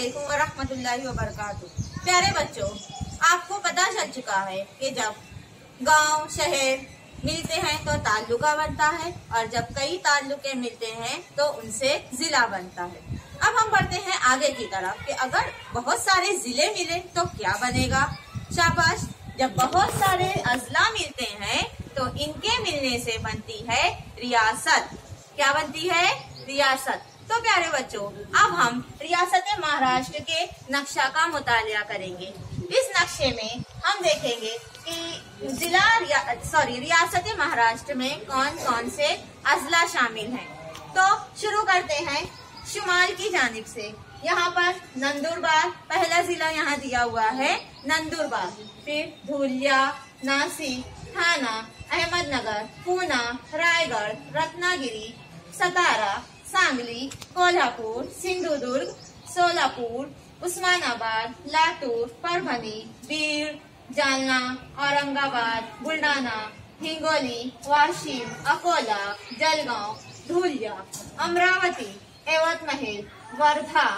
वालेकुम वरहमतुल्लाहि वबरकातुहू। प्यारे बच्चों, आपको पता चल चुका है कि जब गाँव, शहर मिलते हैं तो ताल्लुका बनता है और जब कई ताल्लुके मिलते हैं तो उनसे जिला बनता है। अब हम बढ़ते हैं आगे की तरफ़ कि अगर बहुत सारे ज़िले मिले तो क्या बनेगा? शाबाश, जब बहुत सारे अजला मिलते हैं तो इनके मिलने से बनती है रियासत। क्या बनती है? रियासत। तो प्यारे बच्चों, अब हम रियासत महाराष्ट्र के नक्शा का मुताया करेंगे। इस नक्शे में हम देखेंगे कि जिला सॉरी रियासत महाराष्ट्र में कौन कौन से अजला शामिल हैं। तो शुरू करते हैं शुमाल की जानब से। यहाँ पर नंदुरबार, पहला जिला यहाँ दिया हुआ है, नंदुरबार। फिर धुलिया, नासिक, थाना, अहमदनगर, पूना, रायगढ़, रत्नागिरी, सतारा सांगली कोल्हापूर सिंधुदुर्ग सोलापूर उस्मानाबाद लातूर परभणी बीड जालना औरंगाबाद बुलढाणा हिंगोली वाशिम अकोला जलगांव धुलिया अमरावती यवतमहल वर्धा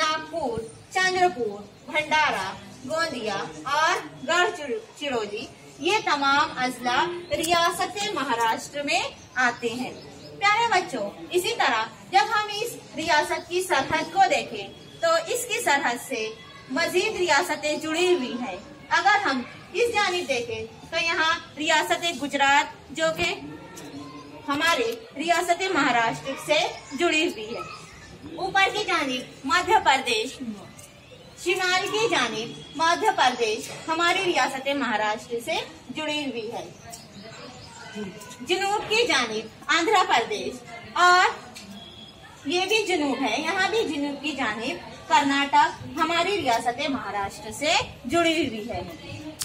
नागपुर चंद्रपुर भंडारा गोंदिया और गढ़ चिड़ोली ये तमाम अजला रियासत महाराष्ट्र में आते हैं। प्यारे बच्चों, इसी तरह जब हम इस रियासत की सरहद को देखें तो इसकी सरहद से मजीद रियासतें जुड़ी हुई हैं। अगर हम इस जानी देखें तो यहाँ रियासत गुजरात, जो कि हमारे रियासत महाराष्ट्र से जुड़ी हुई है ऊपर की जानिब मध्य प्रदेश, शिमाल की जानिब मध्य प्रदेश हमारी रियासत महाराष्ट्र से जुड़ी हुई है जनूब की जानिब, आंध्र प्रदेश। और ये भी जुनूब है, यहाँ भी जनूब की जानब कर्नाटक, हमारी रियासत महाराष्ट्र से जुड़ी हुई है।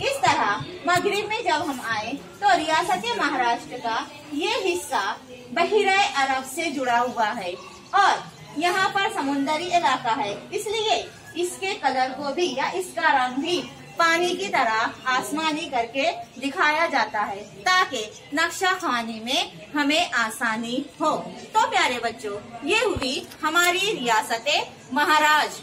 इस तरह मगरब में जब हम आए तो रियासत महाराष्ट्र का ये हिस्सा बहिर अरब से जुड़ा हुआ है। और यहाँ पर समुन्दरी इलाका है, इसलिए इसके कलर को भी या इसका रंग भी पानी की तरह आसमानी करके दिखाया जाता है, ताकि नक्शा खाने में हमें आसानी हो। तो प्यारे बच्चों, ये हुई हमारी रियासत महाराज।